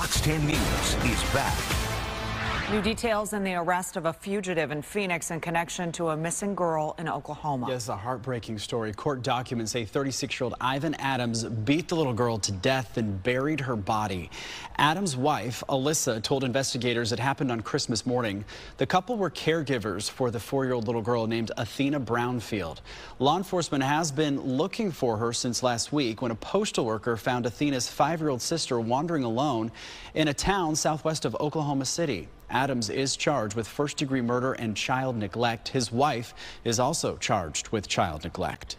Fox 10 News is back. New details in the arrest of a fugitive in Phoenix in connection to a missing girl in Oklahoma. Yes, a heartbreaking story. Court documents say 36-year-old Ivon Adams beat the little girl to death and buried her body. Adams' wife, Alysia, told investigators it happened on Christmas morning. The couple were caregivers for the four-year-old little girl named Athena Brownfield. Law enforcement has been looking for her since last week when a postal worker found Athena's five-year-old sister wandering alone in a town southwest of Oklahoma City. Adams is charged with first degree murder and child neglect. His wife is also charged with child neglect.